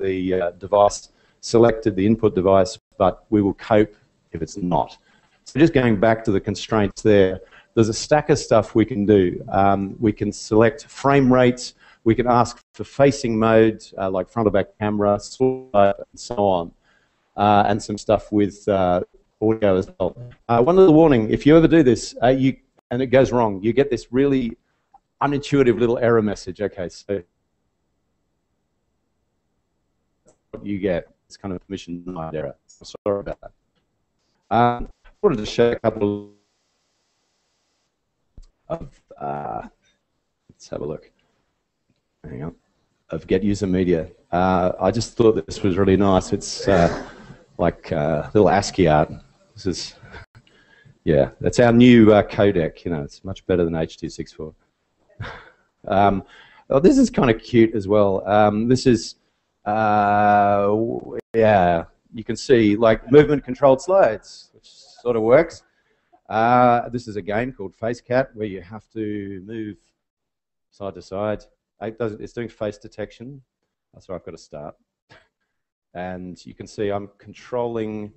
the uh, device selected, the input device, but we will cope if it's not. So just going back to the constraints there, there's a stack of stuff we can do. Um, we can select frame rates, we can ask for facing mode, uh, like front or back camera, and so on, uh, and some stuff with uh, audio as well. Uh, one little warning, if you ever do this, uh, you and it goes wrong, you get this really unintuitive little error message. Okay, so what you get is kind of permission denied error. Sorry about that. Um, I wanted to show a couple of, uh, let's have a look. Hang on. Of Get User Media. Uh, I just thought that this was really nice. It's uh, like uh, little ASCII art. This is, yeah, that's our new uh, codec. You know, it's much better than H.264. um, oh, this is kind of cute as well. Um, this is, uh, yeah, you can see like movement controlled slides, which sort of works. Uh, this is a game called FaceCat where you have to move side to side. It does, it's doing face detection. That's where I've got to start. And you can see I'm controlling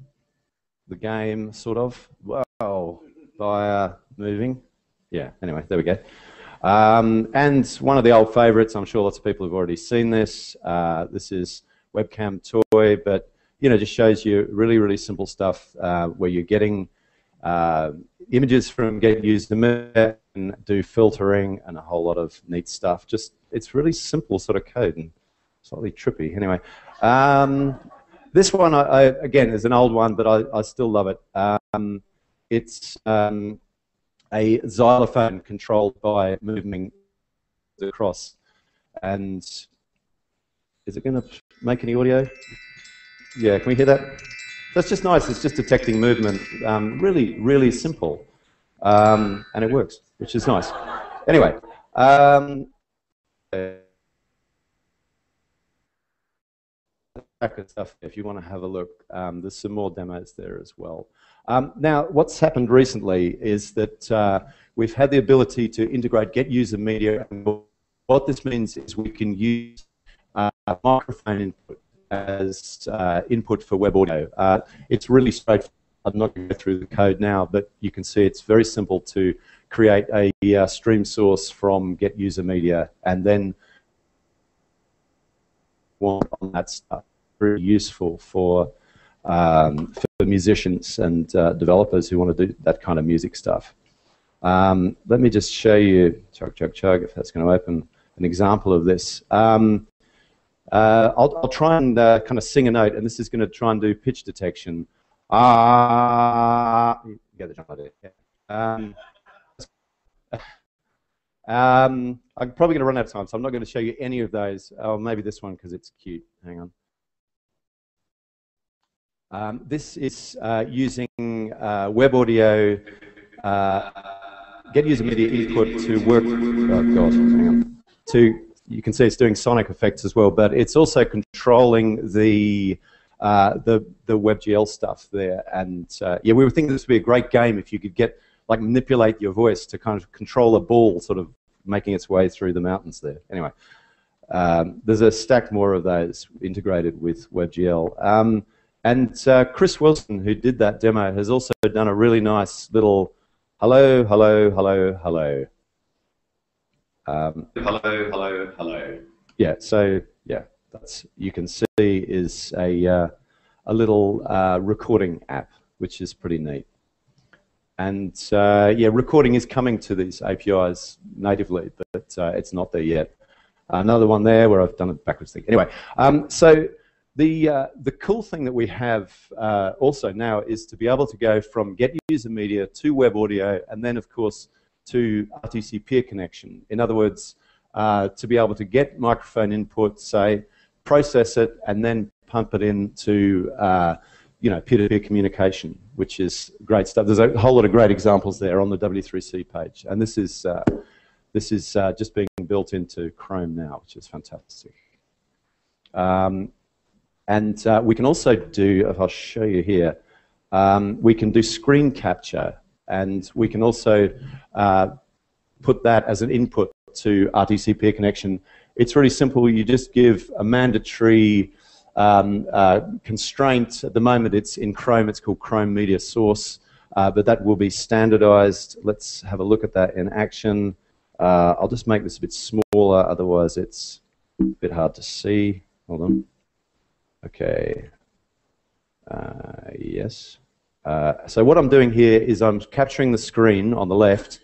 the game, sort of, well, by moving. Yeah, anyway, there we go. Um, and one of the old favourites, I'm sure lots of people have already seen this. Uh, this is Webcam Toy, but you know, just shows you really, really simple stuff uh, where you're getting uh, images from Get User and do filtering and a whole lot of neat stuff. Just it's really simple sort of code and slightly trippy. Anyway, um, this one I, I, again is an old one, but I, I still love it. Um, it's um, a xylophone controlled by moving across. And is it going to make any audio? Yeah, can we hear that? That's just nice. It's just detecting movement. Um, really, really simple. Um, and it works, which is nice. Anyway. Um, stuff if you want to have a look. Um, there's some more demos there as well. Um, now, what's happened recently is that uh, we've had the ability to integrate get user media. And what this means is we can use uh, microphone input as uh, input for web audio. Uh, it's really straightforward. I'm not going to go through the code now, but you can see it's very simple to create a uh, stream source from get user media and then on that stuff. Very useful for um, for musicians and uh, developers who want to do that kind of music stuff. Um, let me just show you, chug, chug, chug, if that's going to open, an example of this. Um, uh, I'll, I'll, try and uh, kind of sing a note, and this is going to try and do pitch detection. Ah, get the idea. Yeah. Um, um, I'm probably going to run out of time, so I'm not going to show you any of those. Oh, maybe this one because it's cute. Hang on. Um, this is uh, using uh, web audio, uh, get user media input to work, oh God, hang on, to, you can see it's doing sonic effects as well, but it's also controlling the, uh, the, the WebGL stuff there. And uh, yeah, we were thinking this would be a great game if you could get, like manipulate your voice to kind of control a ball sort of making its way through the mountains there. Anyway, um, there's a stack more of those integrated with WebGL. Um, and uh, Chris Wilson, who did that demo, has also done a really nice little hello, hello, hello, hello. Um, hello, hello, hello. Yeah, so yeah, that's you can see is a uh, a little uh, recording app, which is pretty neat. And uh, yeah, recording is coming to these APIs natively, but uh, it's not there yet. Another one there where I've done it backwards thing. Anyway, um, so the, uh, the cool thing that we have uh, also now is to be able to go from get user media to web audio and then, of course, to RTC peer connection. In other words, uh, to be able to get microphone input, say, process it, and then pump it into uh, you know, peer-to-peer -peer communication, which is great stuff. There's a whole lot of great examples there on the W3C page, and this is uh, this is uh, just being built into Chrome now, which is fantastic. Um, and uh, we can also do, if I'll show you here, um, we can do screen capture and we can also uh, put that as an input to RTC peer connection. It's really simple. You just give a mandatory um, uh, constraint. At the moment, it's in Chrome. It's called Chrome Media Source, uh, but that will be standardized. Let's have a look at that in action. Uh, I'll just make this a bit smaller, otherwise it's a bit hard to see. Hold on. Okay. Uh, yes. Uh, so what I'm doing here is I'm capturing the screen on the left,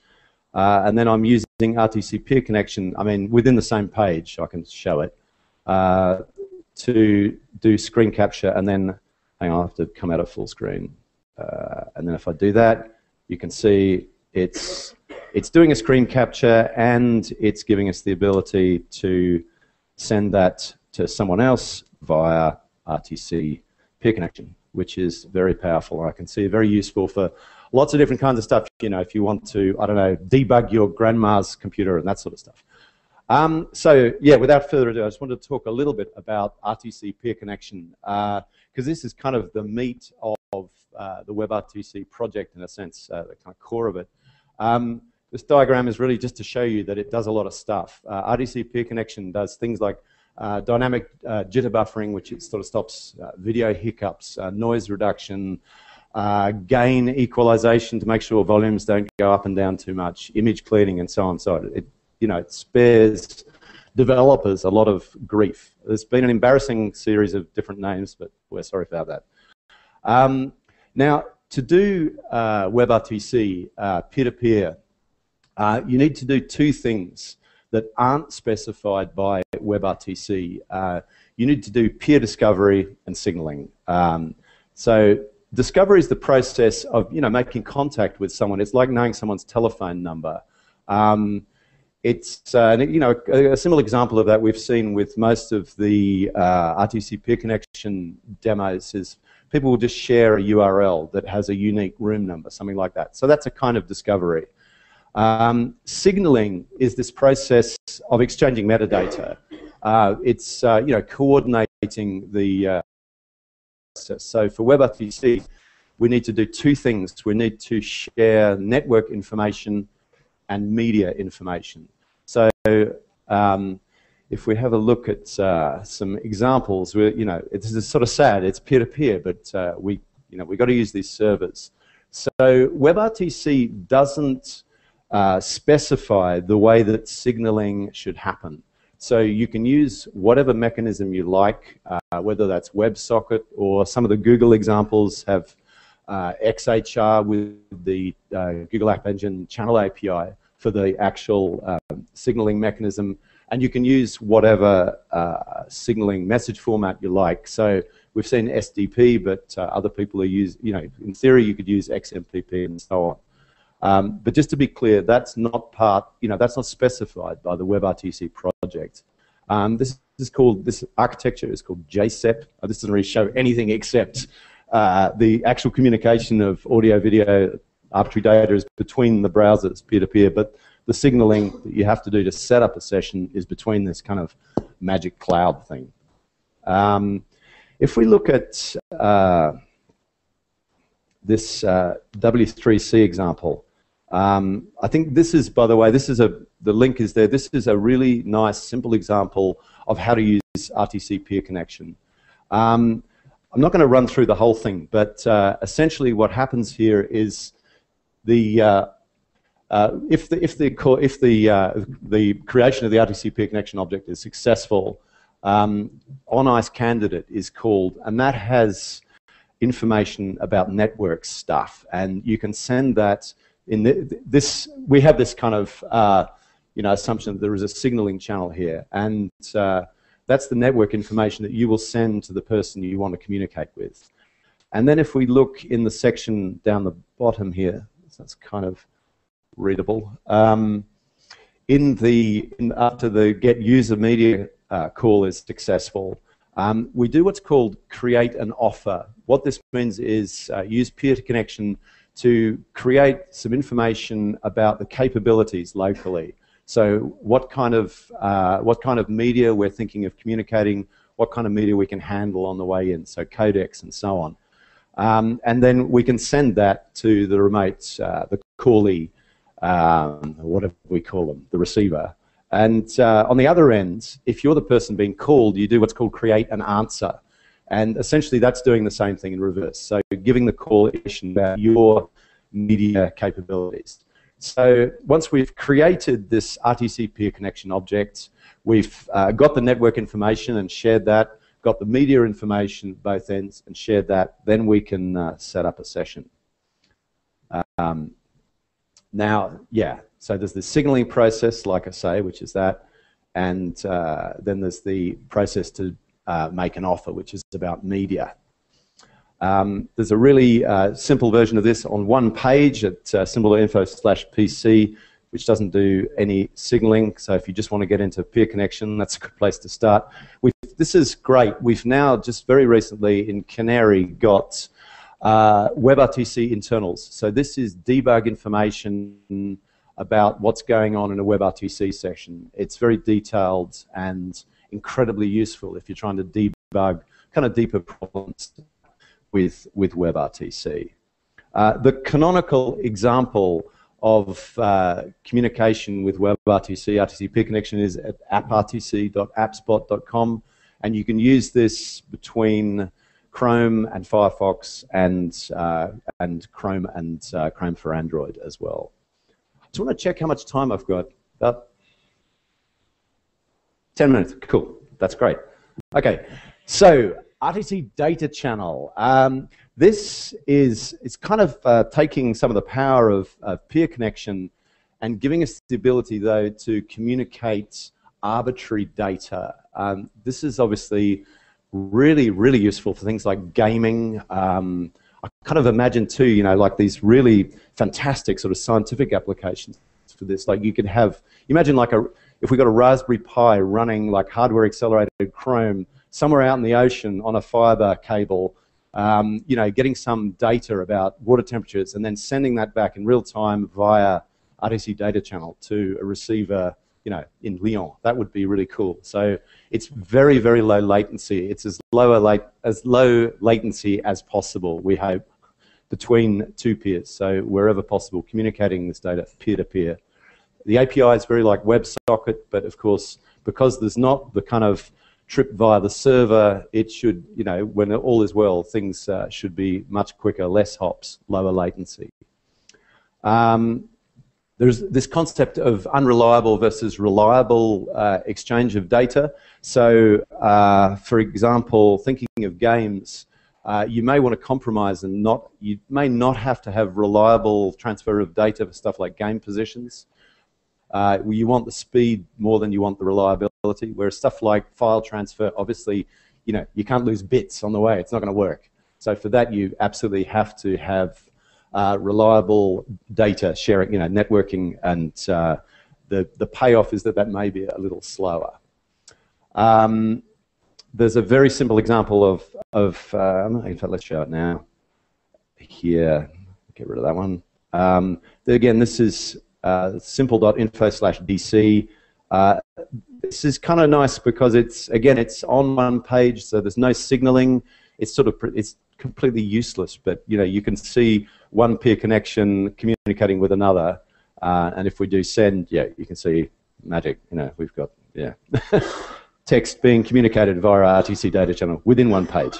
uh, and then I'm using RTC peer connection, I mean, within the same page, I can show it, uh, to do screen capture, and then, hang on, I have to come out of full screen. Uh, and then if I do that, you can see it's, it's doing a screen capture, and it's giving us the ability to send that to someone else via RTC peer connection which is very powerful. I can see very useful for lots of different kinds of stuff. You know, if you want to, I don't know, debug your grandma's computer and that sort of stuff. Um, so yeah, without further ado, I just wanted to talk a little bit about RTC peer connection because uh, this is kind of the meat of uh, the WebRTC project in a sense, uh, the kind of core of it. Um, this diagram is really just to show you that it does a lot of stuff. Uh, RTC peer connection does things like uh, dynamic uh, jitter buffering, which sort of stops uh, video hiccups, uh, noise reduction, uh, gain equalization to make sure volumes don't go up and down too much, image cleaning, and so on. So it, you know, it spares developers a lot of grief. There's been an embarrassing series of different names, but we're sorry about that. Um, now, to do uh, WebRTC peer-to-peer, you need to do two things that aren't specified by WebRTC. Uh, you need to do peer discovery and signaling. Um, so discovery is the process of you know making contact with someone. It's like knowing someone's telephone number. Um, it's uh, you know a, a, similar example of that we've seen with most of the uh, RTC peer connection demos is people will just share a URL that has a unique room number, something like that. So that's a kind of discovery. Um, signaling is this process of exchanging metadata. Uh, it's uh, you know coordinating the uh, so for WebRTC, we need to do two things. We need to share network information and media information. So um, if we have a look at uh, some examples, we you know it's sort of sad. It's peer-to-peer, -peer, but uh, we you know we got to use these servers. So WebRTC doesn't uh, specify the way that signaling should happen. So you can use whatever mechanism you like, uh, whether that's WebSocket or some of the Google examples have uh, XHR with the uh, Google App Engine channel API for the actual um, signaling mechanism. And you can use whatever uh, signaling message format you like. So we've seen SDP, but other people are using, you know, in theory you could use XMPP and so on. Um, but just to be clear, that's not part, you know, that's not specified by the WebRTC project. Um, this is called, this architecture is called JSEP. Oh, this doesn't really show anything except uh, the actual communication of audio, video, arbitrary data is between the browsers peer-to-peer, -peer, but the signaling that you have to do to set up a session is between this kind of magic cloud thing. Um, if we look at uh, this uh, W3C example, um, I think this is, by the way, this is a, the link is there. This is a really nice, simple example of how to use RTC peer connection. Um, I'm not going to run through the whole thing, but uh, essentially what happens here is the uh, uh, if the if the if the uh, the creation of the RTC peer connection object is successful, um, on ice candidate is called, and that has information about network stuff, and you can send that in the, this, we have this kind of uh, you know, assumption that there is a signaling channel here, and uh, that's the network information that you will send to the person you want to communicate with. And then if we look in the section down the bottom here, that's kind of readable. Um, in the in, after the get user media uh, call is successful, um, we do what's called create an offer. What this means is uh, use peer to connection to create some information about the capabilities locally. So what kind of uh, what kind of media we're thinking of communicating, what kind of media we can handle on the way in, so codecs and so on. Um, and then we can send that to the remote, uh, the callee, um, whatever we call them, the receiver. And uh, on the other end, if you're the person being called, you do what's called create an answer. And essentially, that's doing the same thing in reverse. So giving the coalition about your media capabilities. So once we've created this RTC peer connection object, we've uh, got the network information and shared that, got the media information both ends and shared that, then we can uh, set up a session. Um, now, yeah, so there's the signaling process, like I say, which is that, and uh, then there's the process to uh, make an offer, which is about media. Um, there's a really uh, simple version of this on one page at uh, simpl.info slash PC, which doesn't do any signaling. So if you just want to get into peer connection, that's a good place to start. We've, this is great. We've now just very recently in Canary got uh, WebRTC internals. So this is debug information about what's going on in a WebRTC session. It's very detailed and incredibly useful if you're trying to debug kind of deeper problems with, with WebRTC. Uh, the canonical example of uh, communication with WebRTC, RTC peer connection is at apprtc.appspot.com and you can use this between Chrome and Firefox and, uh, and Chrome and uh, Chrome for Android as well. I just want to check how much time I've got. About 10 minutes. Cool. That's great. Okay. So RTC data channel. Um, this is it's kind of uh, taking some of the power of, of, peer connection and giving us the ability, though, to communicate arbitrary data. Um, this is obviously really, really useful for things like gaming. Um, I kind of imagine, too, you know, like these really fantastic sort of scientific applications for this. Like you could have, imagine like a, if we got a Raspberry Pi running like hardware accelerated Chrome somewhere out in the ocean on a fiber cable, um, you know, getting some data about water temperatures and then sending that back in real time via RTC data channel to a receiver, you know, in Lyon. That would be really cool. So it's very, very low latency. It's as low, late, as low latency as possible, we hope, between two peers. So wherever possible, communicating this data peer-to-peer. -peer. The API is very like WebSocket, but of course, because there's not the kind of trip via the server, it should, you know, when all is well, things uh, should be much quicker, less hops, lower latency. Um, there's this concept of unreliable versus reliable uh, exchange of data. So, uh, for example, thinking of games, uh, you may want to compromise and not, you may not have to have reliable transfer of data for stuff like game positions. Uh, you want the speed more than you want the reliability. Whereas stuff like file transfer, obviously, you know, you can't lose bits on the way. It's not going to work. So for that, you absolutely have to have uh, reliable data sharing, you know, networking, and uh, the the payoff is that that may be a little slower. Um, there's a very simple example of of uh, in fact, let's show it now. Here, get rid of that one. Um, again, this is simpl.info slash DC. Uh, this is kind of nice because it's, again, it's on one page, so there's no signaling. It's sort of, it's completely useless, but, you know, you can see one peer connection communicating with another. Uh, and if we do send, yeah, you can see magic. You know, we've got, yeah, text being communicated via RTC data channel within one page.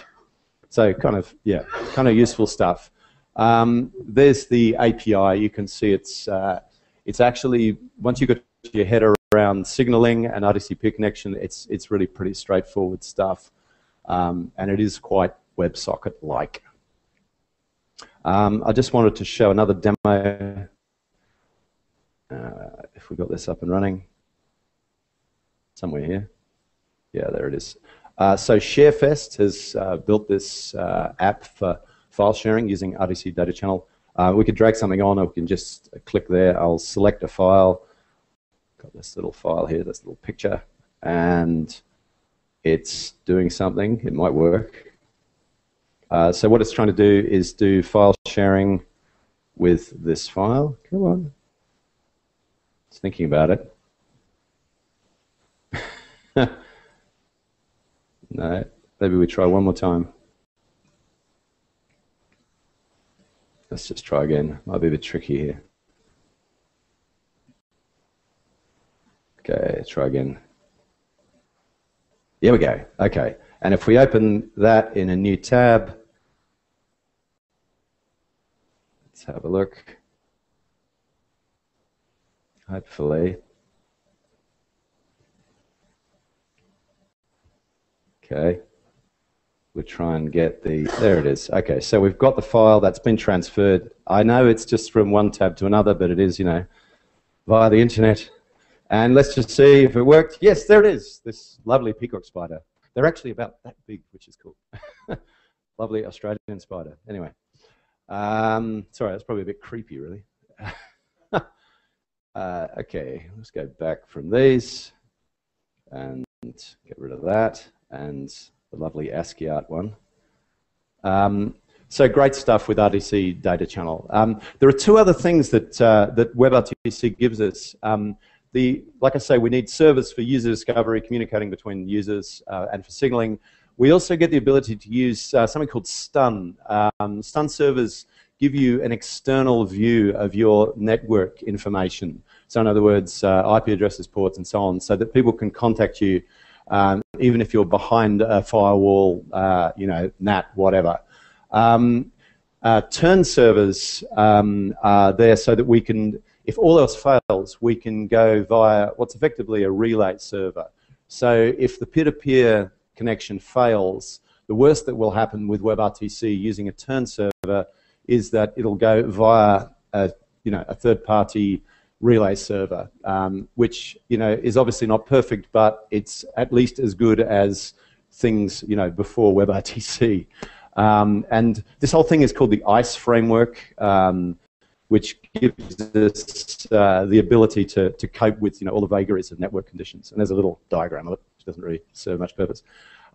So kind of, yeah, kind of useful stuff. Um, there's the API. You can see it's uh, it's actually, once you get your head around signaling and peer connection, it's, it's really pretty straightforward stuff. Um, and it is quite WebSocket-like. Um, I just wanted to show another demo. Uh, if we got this up and running. Somewhere here. Yeah, there it is. Uh, so ShareFest has uh, built this uh, app for file sharing using RTC Data Channel. Uh, we could drag something on, or we can just click there. I'll select a file. Got this little file here, this little picture, and it's doing something. It might work. Uh, so what it's trying to do is do file sharing with this file. Come on. It's thinking about it. no, maybe we try one more time. Let's just try again. Might be a bit tricky here. Okay, try again. Here we go. Okay. And if we open that in a new tab, let's have a look. Hopefully. Okay. We'll try and get the, there it is. Okay, so we've got the file that's been transferred. I know it's just from one tab to another, but it is, you know, via the internet. And let's just see if it worked. Yes, there it is, this lovely peacock spider. They're actually about that big, which is cool. lovely Australian spider. Anyway, um, sorry, that's probably a bit creepy, really. uh, okay, let's go back from these and get rid of that and the lovely ASCII art one. Um, so great stuff with RTC Data Channel. Um, there are two other things that, uh, that WebRTC gives us. Um, the, like I say, we need servers for user discovery, communicating between users, uh, and for signaling. We also get the ability to use uh, something called Stun. Um, Stun servers give you an external view of your network information. So in other words, uh, IP addresses, ports, and so on, so that people can contact you um, even if you're behind a firewall, uh, you know, NAT, whatever. Um, uh, turn servers um, are there so that we can, if all else fails, we can go via what's effectively a relay server. So if the peer-to-peer -peer connection fails, the worst that will happen with WebRTC using a turn server is that it'll go via a, you know, a third-party relay server, um, which you know is obviously not perfect, but it's at least as good as things you know before WebRTC. Um, and this whole thing is called the ICE framework, um, which gives us uh, the ability to, to cope with you know all the vagaries of network conditions. And there's a little diagram of it, which doesn't really serve much purpose.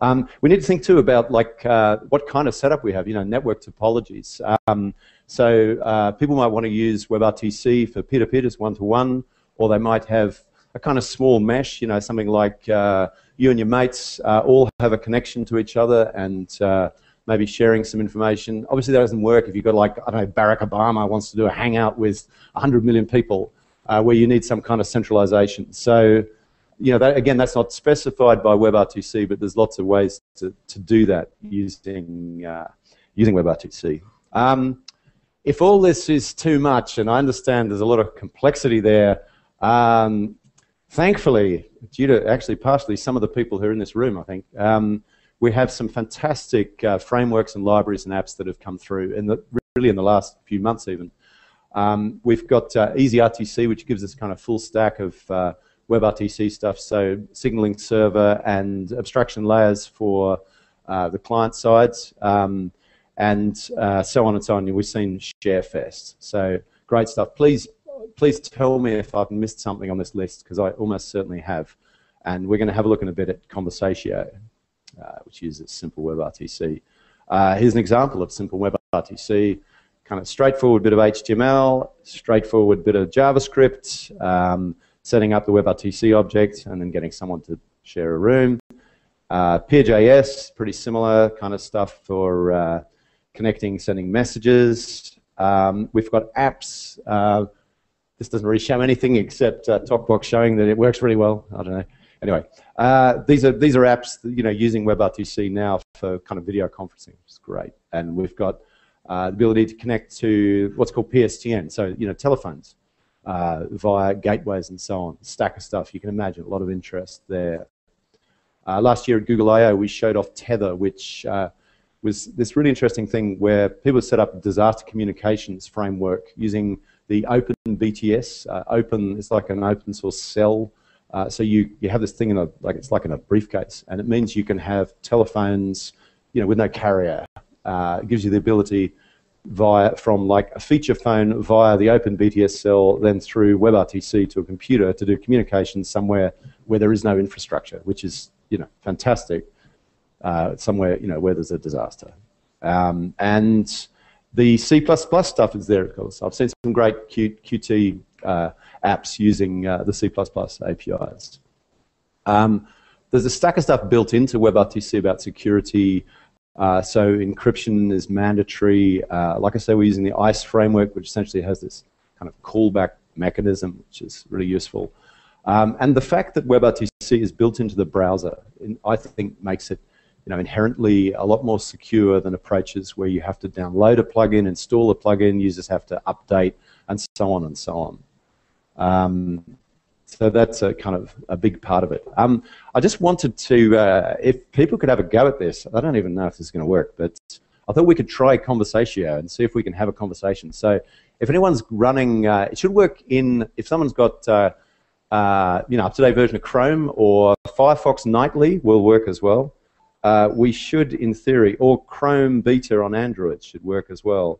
Um, we need to think too about like uh, what kind of setup we have, you know, network topologies. Um, so uh, people might want to use WebRTC for peer-to-peer, just one-to-one, or they might have a kind of small mesh, you know, something like uh, you and your mates uh, all have a connection to each other and uh, maybe sharing some information. Obviously, that doesn't work if you've got like, I don't know, Barack Obama wants to do a hangout with 100 million people uh, where you need some kind of centralization. So, you know, that, again, that's not specified by WebRTC, but there's lots of ways to, to do that using, uh, using WebRTC. Um, if all this is too much, and I understand there's a lot of complexity there, um, thankfully, due to actually partially some of the people who are in this room, I think, um, we have some fantastic uh, frameworks and libraries and apps that have come through, the, really in the last few months even. Um, we've got uh, EasyRTC, which gives us kind of full stack of uh, WebRTC stuff, so signaling server and abstraction layers for uh, the client sides. Um, and uh, so on and so on. We've seen ShareFest. So great stuff. Please, please tell me if I've missed something on this list because I almost certainly have. And we're going to have a look in a bit at Conversat.io, uh, which uses Simple WebRTC. Uh, here's an example of Simple WebRTC. Kind of straightforward bit of HTML, straightforward bit of JavaScript, um, setting up the WebRTC object, and then getting someone to share a room. Uh, Peer.js, pretty similar kind of stuff for uh, connecting, sending messages. Um, we've got apps. Uh, this doesn't really show anything except uh, TalkBox showing that it works really well. I don't know. Anyway, uh, these are these are apps that, you know using WebRTC now for kind of video conferencing, is great. And we've got uh, the ability to connect to what's called PSTN, so you know telephones uh, via gateways and so on. Stack of stuff. You can imagine a lot of interest there. Uh, last year at Google I/O, we showed off Tethr, which uh, was this really interesting thing where people set up a disaster communications framework using the Open BTS. Uh, open is like an open source cell. Uh, so you, you have this thing in a like it's like in a briefcase, and it means you can have telephones, you know, with no carrier. Uh, it gives you the ability via from like a feature phone via the Open BTS cell, then through WebRTC to a computer to do communications somewhere where there is no infrastructure, which is you know fantastic uh, somewhere you know where there's a disaster. Um, and the C++ stuff is there, of course. I've seen some great Qt uh, apps using uh, the C++ APIs. Um, there's a stack of stuff built into WebRTC about security. Uh, so encryption is mandatory. Uh, like I say, we're using the ICE framework, which essentially has this kind of callback mechanism, which is really useful. Um, and the fact that WebRTC is built into the browser, I think, makes it you know, inherently a lot more secure than approaches where you have to download a plugin, install a plugin, users have to update, and so on and so on. Um, so that's a kind of a big part of it. Um, I just wanted to, uh, if people could have a go at this, I don't even know if this is going to work, but I thought we could try Conversat.io and see if we can have a conversation. So if anyone's running, uh, it should work in, if someone's got, uh, uh, you know, up-to-date version of Chrome or Firefox Nightly will work as well. Uh, we should, in theory, or Chrome Beta on Android should work as well.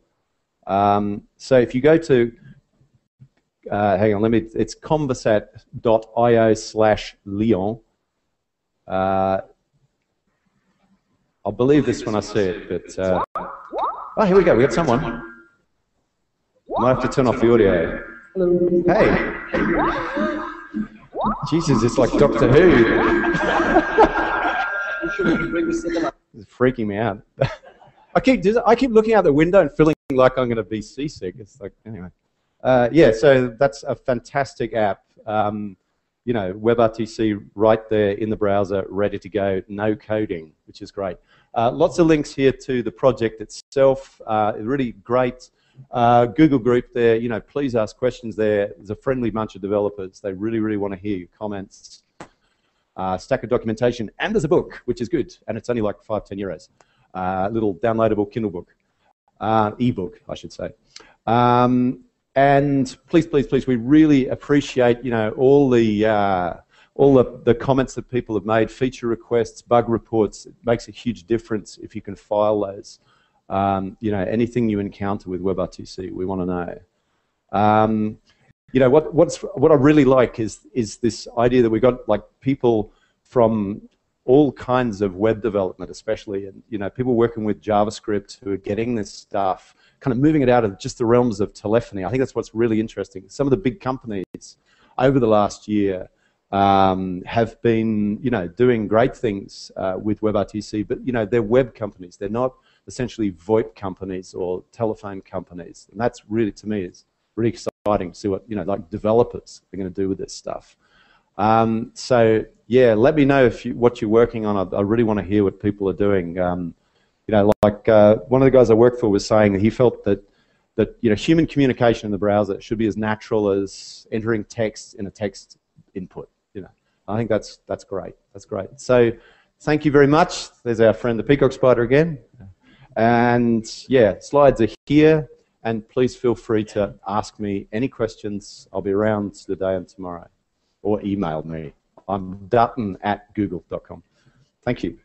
Um, so if you go to, uh, hang on, let me, it's conversat.io slash Leon. Uh, I'll believe this when I see it, but, uh, oh, here we go, we got someone. I might have to turn off the audio. Hey. Jesus, it's like Doctor Who. it's freaking me out. I keep I keep looking out the window and feeling like I'm going to be seasick. It's like anyway. Uh, yeah, so that's a fantastic app. Um, you know, WebRTC right there in the browser, ready to go, no coding, which is great. Uh, lots of links here to the project itself. Uh, really great uh, Google group there, you know, please ask questions there. There's a friendly bunch of developers. They really, really want to hear your comments. Uh, stack of documentation, and there's a book, which is good, and it's only like five, ten euros. Uh, little downloadable Kindle book, uh, ebook, I should say. Um, and please, please, please, we really appreciate, you know, all the uh, all the, the comments that people have made, feature requests, bug reports. It makes a huge difference if you can file those. Um, you know, anything you encounter with WebRTC, we want to know. Um, you know, what, what's, what I really like is, is this idea that we've got like people from all kinds of web development, especially, and you know, people working with JavaScript who are getting this stuff, kind of moving it out of just the realms of telephony. I think that's what's really interesting. Some of the big companies over the last year um, have been, you know, doing great things uh, with WebRTC, but you know, they're web companies. They're not essentially VoIP companies or telephone companies. And that's really, to me, is really exciting to see what, you know, like developers are going to do with this stuff. Um, so, yeah, let me know if you, what you're working on. I, I really want to hear what people are doing. Um, you know, like uh, one of the guys I worked for was saying that he felt that that you know human communication in the browser should be as natural as entering text in a text input. You know, I think that's that's great. That's great. So, thank you very much. There's our friend the peacock spider again. And yeah, slides are here, and please feel free to ask me any questions. I'll be around today and tomorrow, or email me. I'm dutton at google.com. Thank you.